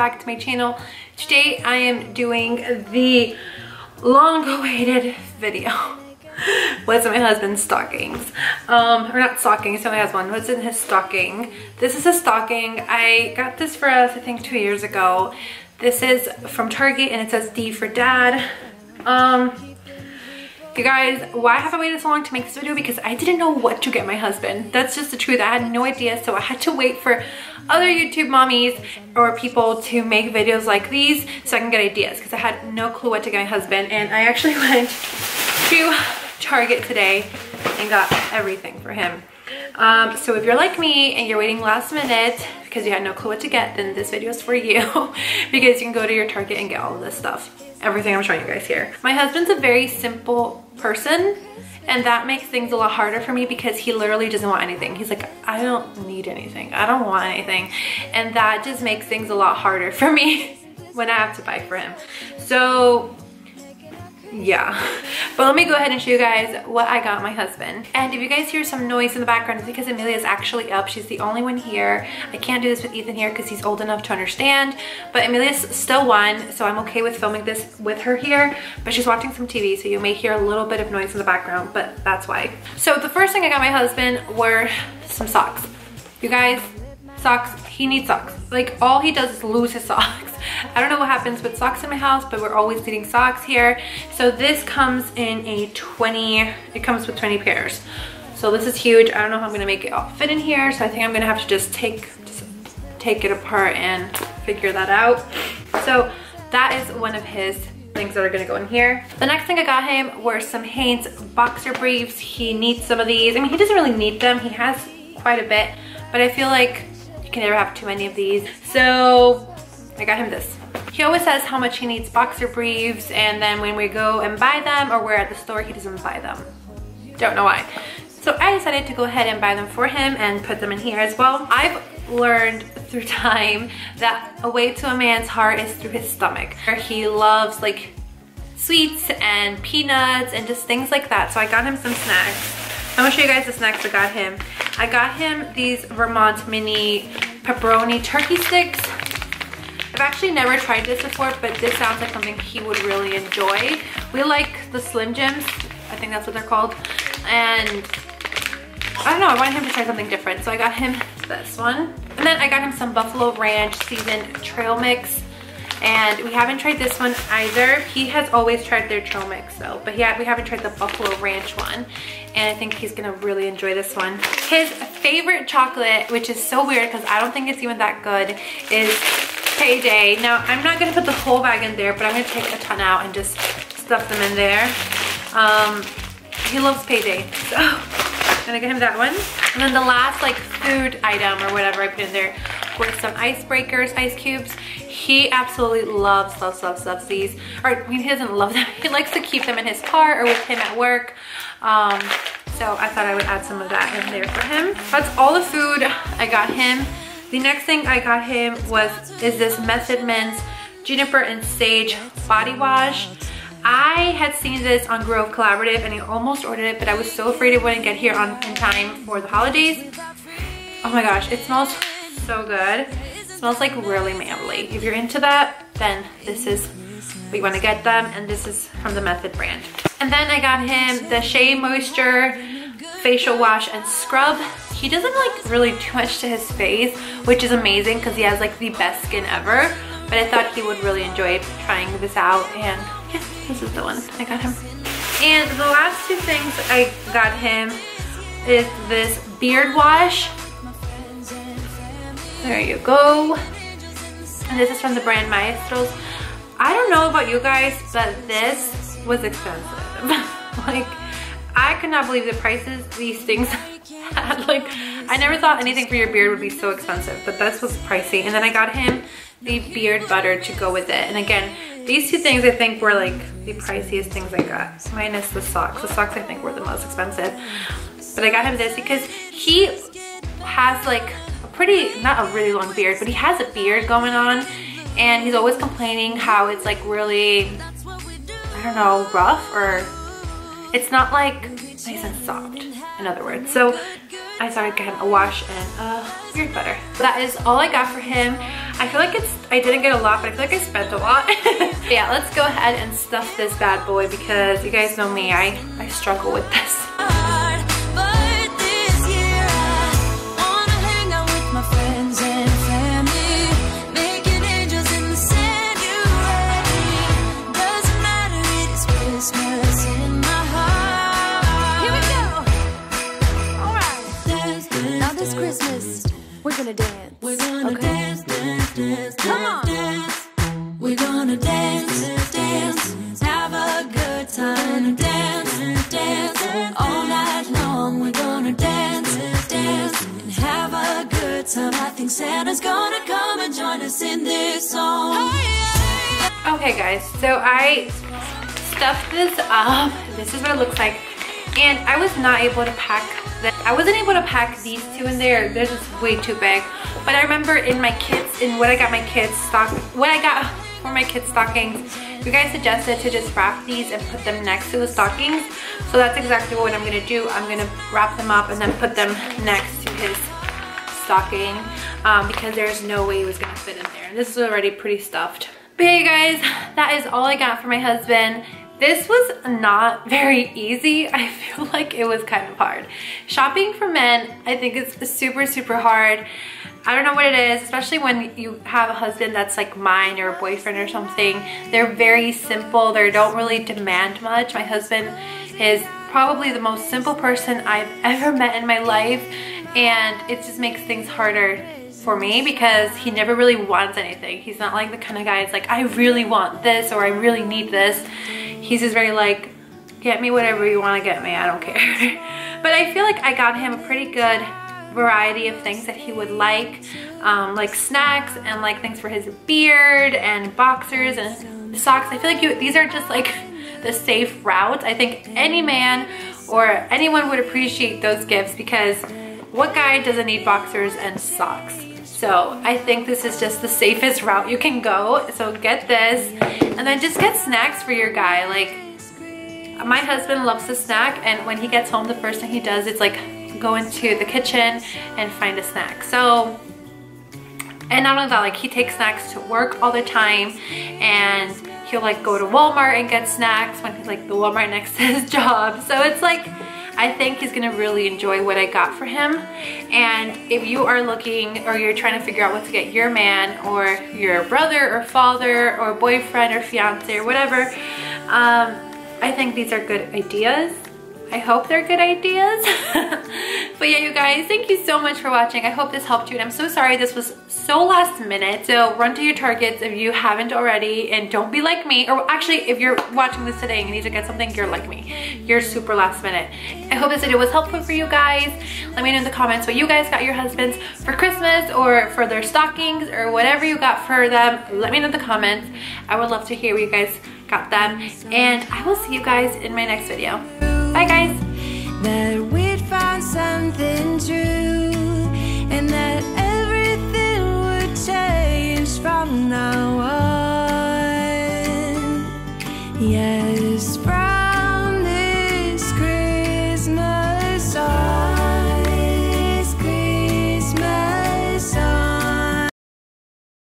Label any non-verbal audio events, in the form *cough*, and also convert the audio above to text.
back to my channel. Today I am doing the long-awaited video. *laughs* What's in my husband's stockings? Um, or not stockings, he only has one. What's in his stocking? This is a stocking. I got this for us, I think two years ago. This is from Target and it says D for dad. Um, you guys, why have I waited so long to make this video? Because I didn't know what to get my husband. That's just the truth. I had no idea. So I had to wait for other YouTube mommies or people to make videos like these so I can get ideas because I had no clue what to get my husband. And I actually *laughs* went to Target today and got everything for him. Um, so if you're like me and you're waiting last minute because you had no clue what to get, then this video is for you *laughs* because you can go to your Target and get all of this stuff everything I'm showing you guys here. My husband's a very simple person and that makes things a lot harder for me because he literally doesn't want anything. He's like, I don't need anything. I don't want anything. And that just makes things a lot harder *laughs* for me when I have to buy for him. So yeah. *laughs* But let me go ahead and show you guys what I got my husband. And if you guys hear some noise in the background it's because Amelia is actually up. She's the only one here. I can't do this with Ethan here because he's old enough to understand. But Amelia's still one so I'm okay with filming this with her here. But she's watching some TV so you may hear a little bit of noise in the background but that's why. So the first thing I got my husband were some socks. You guys socks he needs socks. Like all he does is lose his *laughs* socks I don't know what happens with socks in my house, but we're always needing socks here. So this comes in a 20, it comes with 20 pairs. So this is huge. I don't know how I'm gonna make it all fit in here. So I think I'm gonna have to just take, just take it apart and figure that out. So that is one of his things that are gonna go in here. The next thing I got him were some Hanes boxer briefs. He needs some of these. I mean, he doesn't really need them. He has quite a bit, but I feel like you can never have too many of these. So I got him this. He always says how much he needs boxer briefs and then when we go and buy them or we're at the store, he doesn't buy them. Don't know why. So I decided to go ahead and buy them for him and put them in here as well. I've learned through *laughs* time that a way to a man's heart is through his stomach. He loves like sweets and peanuts and just things like that. So I got him some snacks. I'm gonna show you guys the snacks I got him. I got him these Vermont mini pepperoni turkey sticks. I've actually never tried this before, but this sounds like something he would really enjoy. We like the Slim Jims. I think that's what they're called. And I don't know, I wanted him to try something different. So I got him this one. And then I got him some Buffalo Ranch seasoned trail mix. And we haven't tried this one either. He has always tried their trail mix though, but yeah, we haven't tried the Buffalo Ranch one. And I think he's gonna really enjoy this one. His favorite chocolate, which is so weird because I don't think it's even that good, is payday. Now, I'm not gonna put the whole bag in there, but I'm gonna take a ton out and just stuff them in there. Um, he loves payday, so I'm gonna get him that one. And then the last like food item or whatever I put in there were some icebreakers, ice cubes. He absolutely loves, loves, loves, loves these. Or I mean, he doesn't love them. *laughs* He likes to keep them in his car or with him at work. Um, so I thought I would add some of that in there for him. That's all the food I got him. The next thing I got him was is this Method Men's Juniper and Sage Body Wash. I had seen this on Grove Collaborative and I almost ordered it, but I was so afraid it wouldn't get here on in time for the holidays. Oh my gosh, it smells so good. It smells like really manly. If you're into that, then this is we want to get them and this is from the Method brand. And then I got him the Shea Moisture Facial Wash and Scrub he doesn't like really do much to his face, which is amazing because he has like the best skin ever. But I thought he would really enjoy trying this out and yeah, this is the one I got him. And the last two things I got him is this beard wash. There you go. And this is from the brand Maestros. I don't know about you guys, but this was expensive. *laughs* like, I could not believe the prices these things *laughs* had. Like, I never thought anything for your beard would be so expensive, but this was pricey. And then I got him the beard butter to go with it. And again, these two things I think were like the priciest things I got, minus the socks. The socks I think were the most expensive. But I got him this because he has like a pretty, not a really long beard, but he has a beard going on. And he's always complaining how it's like really, I don't know, rough or it's not like nice and soft, in other words. So I started getting a wash and a beard butter. That is all I got for him. I feel like it's, I didn't get a lot, but I feel like I spent a lot. *laughs* yeah, let's go ahead and stuff this bad boy because you guys know me, I, I struggle with this. Gonna dance. We're gonna okay. dance, dance, dance, Come on. dance. We're gonna dance, dance, have a good time, dance, dance, all night long. We're gonna dance, dance, and have a good time. I think Santa's gonna come and join us in this song. Okay guys, so I stuffed this up. This is what it looks like. And I was not able to pack that. I wasn't able to pack these two in there. They're just way too big. But I remember in my kids, in what I got my kids stock, what I got *laughs* for my kids stockings, you guys suggested to just wrap these and put them next to the stockings. So that's exactly what I'm gonna do. I'm gonna wrap them up and then put them next to his stocking um, because there's no way he was gonna fit in there. This is already pretty stuffed. But hey guys, that is all I got for my husband. This was not very easy. *laughs* I feel like it was kind of hard. Shopping for men, I think it's super, super hard. I don't know what it is, especially when you have a husband that's like mine or a boyfriend or something. They're very simple. They don't really demand much. My husband is probably the most simple person I've *laughs* ever met in my life and it just makes things harder for me because he never really wants anything. He's not like the kind of guy that's like, I really want this or I really need this. He's just very like, get me whatever you want to get me, I don't care. *laughs* but I feel like I got him a pretty good variety of things that he would like, um, like snacks and like things for his beard and boxers and socks. I feel like you, these are just like *laughs* the safe route. I think any man or anyone would appreciate those gifts because what guy doesn't need boxers and socks? So I think this is just the safest route you can go. So get this and then just get snacks for your guy. Like my husband loves to snack and when he gets home, the first thing he does is like go into the kitchen and find a snack. So, and not only that, like he takes snacks to work all the time and he'll like go to Walmart and get snacks when he's like the Walmart *laughs* next to his job. So it's like, I think he's gonna really enjoy what I got for him. And if you are looking or you're trying to figure out what to get your man or your brother or father or boyfriend or fiance or whatever, um, I think these are good ideas. I hope they're good ideas. *laughs* but yeah, you guys, thank you so much for watching. I hope this helped you. And I'm so sorry this was so last minute. So run to your Targets if you haven't already. And don't be like me. Or actually, if you're watching this today and you need to get something, you're like me. You're super last minute. I hope this video was helpful for you guys. Let me know in the comments what you guys got your husbands for Christmas or for their stockings or whatever you got for them. Let me know in the comments. I would love to hear what you guys got them. And I will see you guys in my next video. Bye guys. That we'd find something true and that